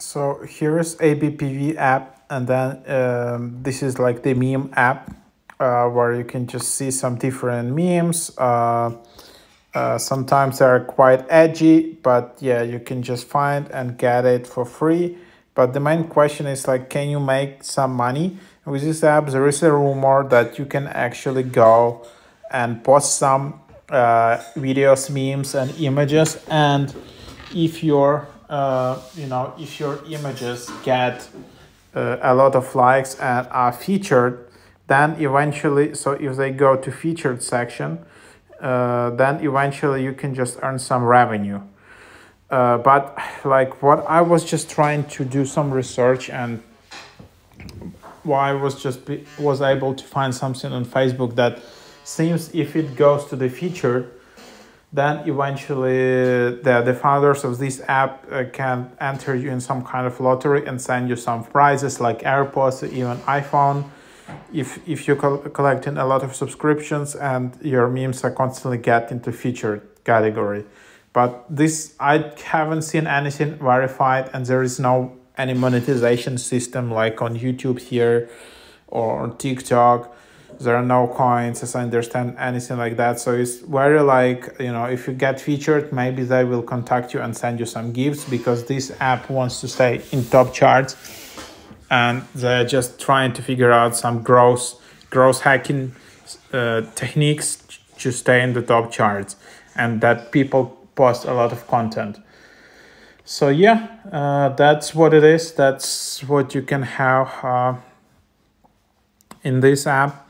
So here is ABPV app, and then um, this is like the meme app uh, where you can just see some different memes. Uh, uh, sometimes they're quite edgy, but yeah, you can just find and get it for free. But the main question is like, can you make some money with this app? There is a rumor that you can actually go and post some uh, videos, memes, and images, and if your uh, you know if your images get uh, a lot of likes and are featured then eventually so if they go to featured section uh, then eventually you can just earn some revenue. Uh, but like what i was just trying to do some research and why i was just be, was able to find something on facebook that seems if it goes to the featured then eventually the, the founders of this app uh, can enter you in some kind of lottery and send you some prizes like AirPods, even iPhone. If, if you're collecting a lot of subscriptions and your memes are constantly get into featured category. But this, I haven't seen anything verified and there is no any monetization system like on YouTube here or TikTok there are no coins as i understand anything like that. So it's very like you know if you get featured maybe they will contact you and send you some gifts because this app wants to stay in top charts. And they're just trying to figure out some growth growth hacking uh, techniques to stay in the top charts and that people post a lot of content. So yeah uh, that's what it is. That's what you can have uh, in this app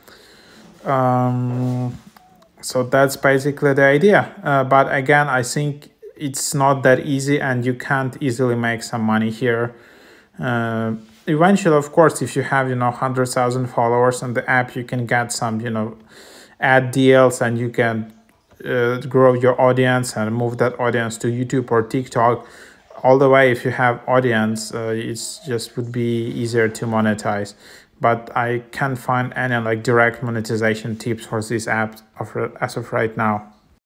um, so that's basically the idea. Uh, but again, I think it's not that easy and you can't easily make some money here. Uh, eventually, of course, if you have, you know, 100,000 followers on the app, you can get some, you know, ad deals and you can uh, grow your audience and move that audience to YouTube or TikTok. All the way, if you have audience, uh, it's just would be easier to monetize but I can't find any like direct monetization tips for this app as of right now.